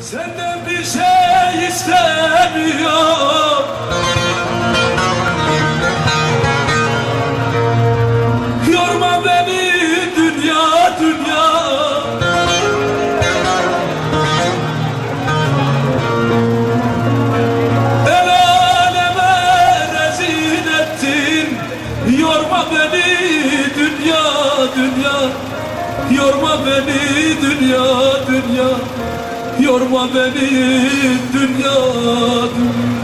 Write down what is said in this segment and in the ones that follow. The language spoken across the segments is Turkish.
Senden bir şey istemiyorum. Yorma beni dünya dünya. El aleme rezil ettin. Yorma beni dünya dünya. Yorma beni dünya dünya Yorma beni dünya dünya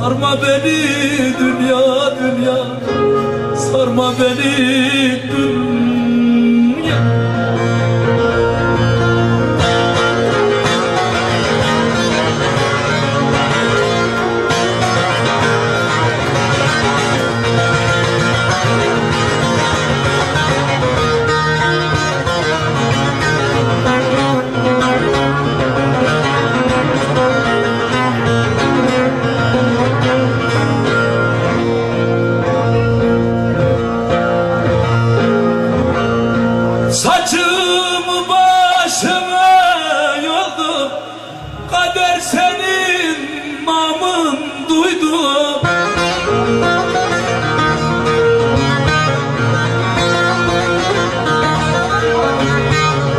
Sarma beni dünya dünya. Sarma beni dünya Saçımı başıma yoldum Kader senin namın duydum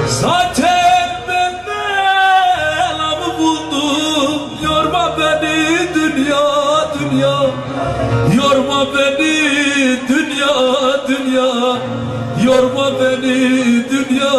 Zaten ben belamı buldum. Yorma beni dünya dünya. Yorma beni dünya dünya Yorma beni dünya